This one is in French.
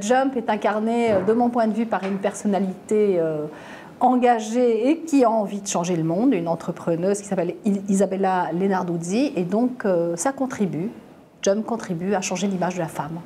Jump est incarné, euh, de mon point de vue, par une personnalité euh, engagée et qui a envie de changer le monde, une entrepreneuse qui s'appelle Isabella Lenarduzzi, et donc euh, ça contribue, Jump contribue à changer l'image de la femme.